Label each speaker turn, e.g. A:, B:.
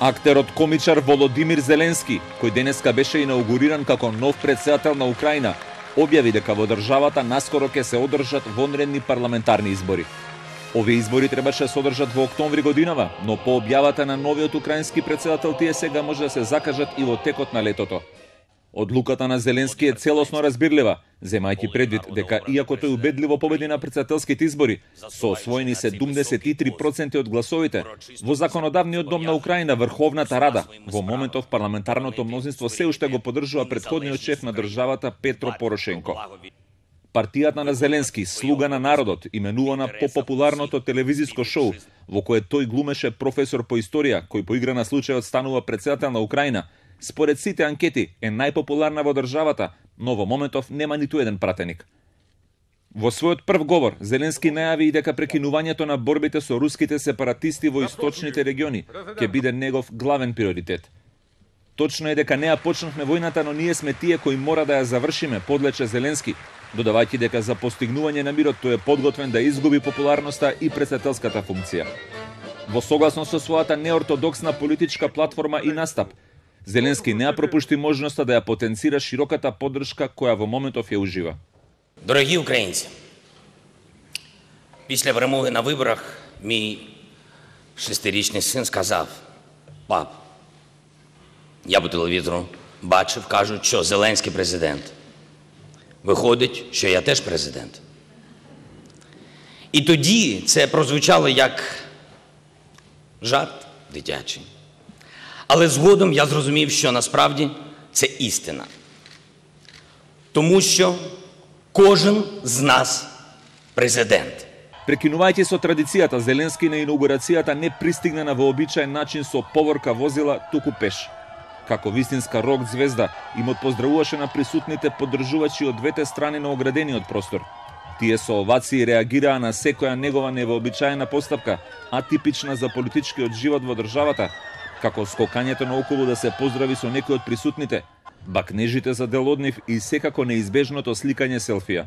A: Актерот комичар Володимир Зеленски, кој денеска беше инаугуриран како нов председател на Украина, објави дека во државата наскоро ќе се одржат вонредни парламентарни избори. Овие избори требаше да се одржат во октомври годинава, но по објавата на новиот украински председател тие сега може да се закажат и во текот на летото. Одлуката на Зеленски е целосно разбирлива, земајќи предвид дека иако тој убедливо победи на председателските избори, со освоени 73% од гласовите, во законодавниот дом на Украина Врховната Рада, во моментов парламентарното мнозинство се уште го поддржува предходниот шеф на државата Петро Порошенко. Партијата на Зеленски, Слуга на народот, именувана по популарното телевизиско шоу, во кое тој глумеше професор по историја, кој по игра на случајот станува председател на Украина, според сите анкети е најпопуларна во државата, но во моментов нема ниту еден пратеник. Во својот прв говор, Зеленски најави и дека прекинувањето на борбите со руските сепаратисти во источните региони ќе биде негов главен приоритет. Точно е дека неа почнавме војната, но ние сме тие кои мора да ја завршиме, подлече Зеленски, додавајќи дека за постигнување на мирот тој е подготвен да изгуби популарноста и председателската функција. Во согласно со својата неортодоксна политичка платформа и настап, Зеленски не ја пропушти можноста да ја потенцира широката поддршка која во моментов ја ужива.
B: Дорогі українці, після перемоги на виборах мій шестирічний син сказав: Пап, я по телевізору бачив, кажуть, що Зеленський президент. Виходить, що я теж президент. І тоді це прозвучало як жарт дитячий. Але згодом я зрозумів, що насправді це істина. Тому що кожен з нас президент.
A: Прекинувајќи со традицијата, Зеленски на инаугурацијата не пристигна на вообичаен начин со поворка возила, туку пеш. Како вистинска рок звезда, им поздравуваше на присутните поддржувачи од двете страни на оградениот простор. Тие со овации реагираа на секоја негова невообичаена постапка, атипична за политичкиот живот во државата, како скокањето на околу да се поздрави со некој од присутните, бакнежите за дел од нив и секако неизбежното сликање селфија.